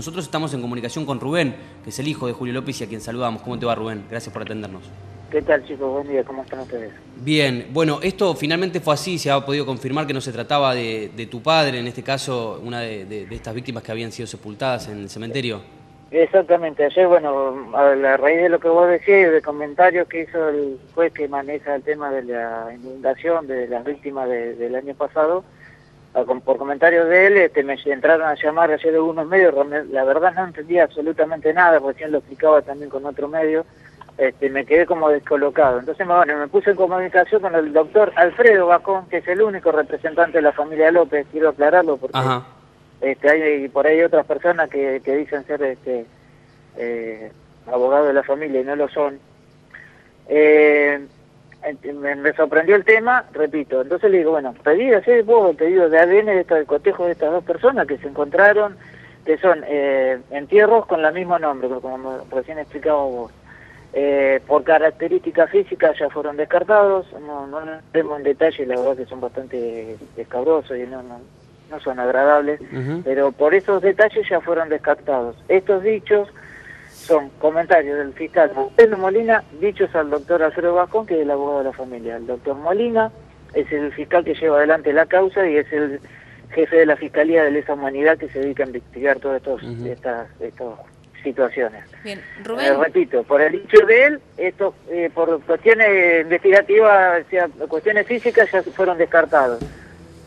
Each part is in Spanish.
Nosotros estamos en comunicación con Rubén, que es el hijo de Julio López y a quien saludamos. ¿Cómo te va Rubén? Gracias por atendernos. ¿Qué tal chicos? Buen día, ¿cómo están ustedes? Bien, bueno, esto finalmente fue así, se ha podido confirmar que no se trataba de, tu padre, en este caso una de, estas víctimas que habían sido sepultadas en el cementerio. Exactamente, ayer, bueno, a la raíz de lo que vos decías y de comentarios que hizo el juez que maneja el tema de la inundación de las víctimas del año pasado, por comentarios de él, este, me entraron a llamar ayer de algunos medios, la verdad no entendía absolutamente nada, recién lo explicaba también con otro medio, este, me quedé como descolocado. Entonces bueno, me puse en comunicación con el doctor Alfredo Bacón, que es el único representante de la familia López, quiero aclararlo porque este, hay por ahí otras personas que, dicen ser este, eh, abogados de la familia y no lo son. Eh, me, sorprendió el tema, repito, entonces le digo, bueno, pedí hacer vos el pedido de ADN de del cotejo de estas dos personas que se encontraron, que son eh, entierros con el mismo nombre, como recién explicaba vos. Eh, por características físicas ya fueron descartados, no, no entremos en detalle, la verdad que son bastante escabrosos y no, no, no son agradables, pero por esos detalles ya fueron descartados. Estos dichos son comentarios del fiscal Pedro Molina, dichos al doctor Alfredo Bacón, que es el abogado de la familia. El doctor Molina es el fiscal que lleva adelante la causa y es el jefe de la Fiscalía de Lesa Humanidad que se dedica a investigar todas estos, estas, estos situaciones. Bien, Rubén. Eh, repito, por el dicho de él, esto, eh, por cuestiones investigativas, o sea, cuestiones físicas ya fueron descartados.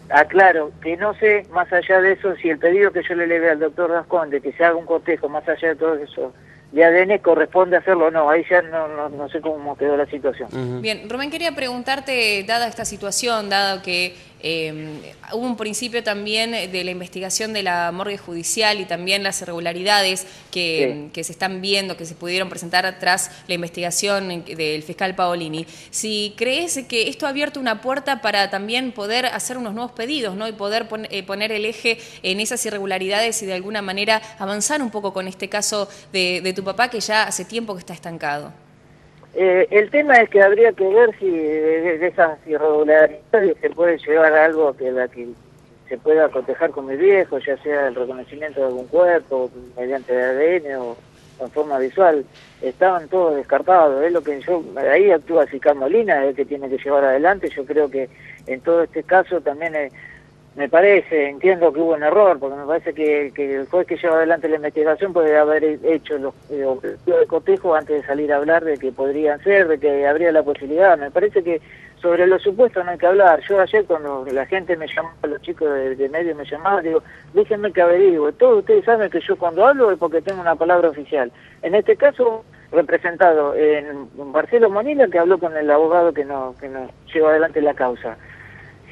Aclaro que no sé, más allá de eso, si el pedido que yo le levé al doctor Gascón de que se haga un cotejo, más allá de todo eso, de ADN corresponde hacerlo o no. Ahí ya no, no, sé cómo quedó la situación. Bien, Rubén, quería preguntarte, dada esta situación, dado que eh, hubo un principio también de la investigación de la morgue judicial y también las irregularidades que, que, se están viendo, que se pudieron presentar tras la investigación del fiscal Paolini. Si crees que esto ha abierto una puerta para también poder hacer unos nuevos pedidos ¿no? y poder eh, poner el eje en esas irregularidades y de alguna manera avanzar un poco con este caso de, de tu papá que ya hace tiempo que está estancado? Eh, el tema es que habría que ver si de, esas irregularidades se puede llevar a algo que la que se pueda cotejar con mi viejo, ya sea el reconocimiento de algún cuerpo, mediante ADN o en forma visual. Estaban todos descartados, es lo que yo, ahí actúa Sicar Molina, es el que tiene que llevar adelante, yo creo que en todo este caso también es me parece, entiendo que hubo un error, porque me parece que, que el juez que lleva adelante la investigación puede haber hecho los eh, de cotejo antes de salir a hablar de que podrían ser, de que habría la posibilidad. Me parece que sobre los supuestos no hay que hablar. Yo ayer cuando la gente me llamó, los chicos de, medio me llamaban, digo, déjenme que averigüe. Todos ustedes saben que yo cuando hablo es porque tengo una palabra oficial. En este caso, representado en Marcelo Monila, que habló con el abogado que nos, que nos lleva adelante la causa.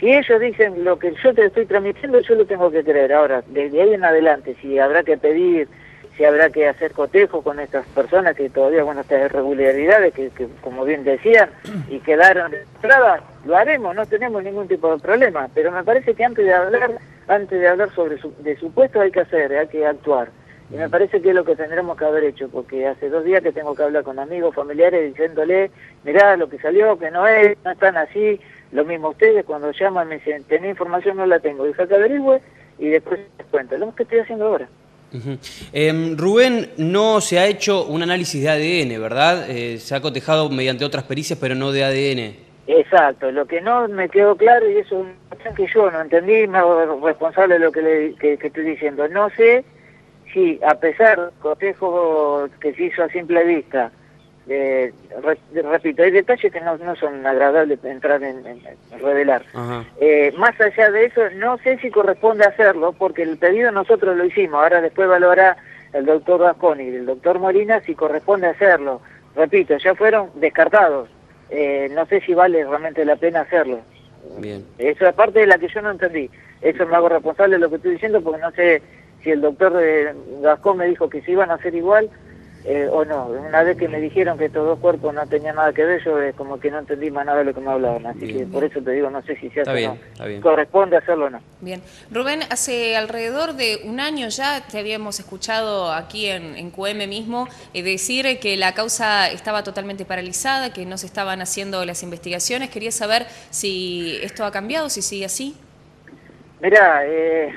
Si ellos dicen lo que yo te estoy transmitiendo, yo lo tengo que creer. Ahora, desde ahí en adelante, si habrá que pedir, si habrá que hacer cotejo con estas personas que todavía, bueno, estas irregularidades que, como bien decían, y quedaron demostradas, lo haremos, no tenemos ningún tipo de problema. Pero me parece que antes de hablar, antes de hablar sobre su, de supuesto hay que hacer, hay que actuar. Y me parece que es lo que tendremos que haber hecho, porque hace dos días que tengo que hablar con amigos, familiares, diciéndole, mirá lo que salió, que no es, no están así, lo mismo ustedes cuando llaman me dicen, tenés información, no la tengo, deja que averigüe y después les cuento. Lo que estoy haciendo ahora. Em, Rubén, no se ha hecho un análisis de ADN, ¿verdad? Eh, se ha cotejado mediante otras pericias, pero no de ADN. Exacto, lo que no me quedó claro, y eso es que yo no entendí, me hago responsable de lo que, le, que estoy diciendo. No sé si, a pesar del cotejo que se hizo a simple vista, eh, repito, hay detalles que no, no son agradables entrar en, revelar. Eh, más allá de eso, no sé si corresponde hacerlo, porque el pedido nosotros lo hicimos, ahora después valorará el doctor Vasconi y el doctor Molina si corresponde hacerlo. Repito, ya fueron descartados. Eh, no sé si vale realmente la pena hacerlo. Bien. Eso es parte de la que yo no entendí. Eso me hago responsable de lo que estoy diciendo porque no sé si el doctor Gascón me dijo que se iban a hacer igual eh, o no. Una vez que me dijeron que estos dos cuerpos no tenían nada que ver, yo es como que no entendí más nada de lo que me hablaban. Así que por eso te digo, no sé si se hace o no. Corresponde hacerlo o no. Bien. Rubén, hace alrededor de un año ya te habíamos escuchado aquí en, en QM mismo eh, decir que la causa estaba totalmente paralizada, que no se estaban haciendo las investigaciones. Quería saber si esto ha cambiado, si sigue así. Mirá, eh,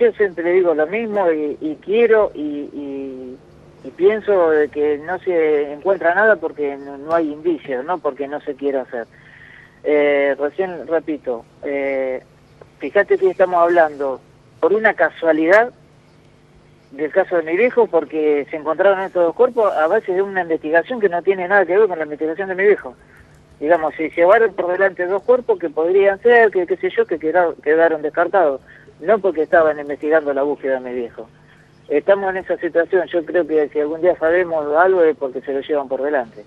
yo siempre digo lo mismo y, quiero y, pienso de que no se encuentra nada porque no, hay indicios, no porque no se quiera hacer. Eh, recién repito, eh, fíjate que estamos hablando por una casualidad del caso de mi viejo porque se encontraron estos dos cuerpos a base de una investigación que no tiene nada que ver con la investigación de mi viejo. Digamos, si llevaron por delante dos cuerpos que podrían ser, que qué sé yo, que quedaron descartados no porque estaban investigando la búsqueda de mi viejo. Estamos en esa situación, yo creo que si algún día sabemos algo es porque se lo llevan por delante.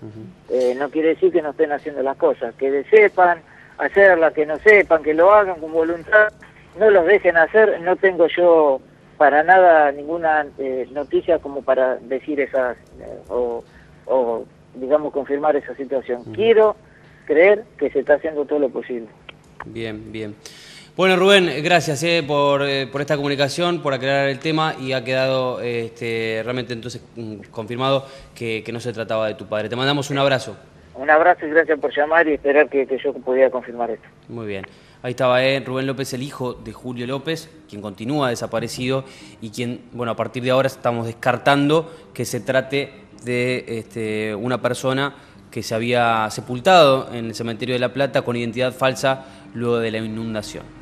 Eh, no quiere decir que no estén haciendo las cosas, que sepan hacerlas, que no sepan, que lo hagan con voluntad, no los dejen hacer, no tengo yo para nada ninguna eh, noticia como para decir esas eh, o, digamos confirmar esa situación. Quiero creer que se está haciendo todo lo posible. Bien, bien. Bueno, Rubén, gracias eh, por, eh, por, esta comunicación, por aclarar el tema y ha quedado este, realmente entonces mm, confirmado que, no se trataba de tu padre. Te mandamos un abrazo. Un abrazo y gracias por llamar y esperar que, yo pudiera confirmar esto. Muy bien. Ahí estaba eh, Rubén López, el hijo de Julio López, quien continúa desaparecido y quien, bueno, a partir de ahora estamos descartando que se trate de este, una persona que se había sepultado en el cementerio de La Plata con identidad falsa luego de la inundación.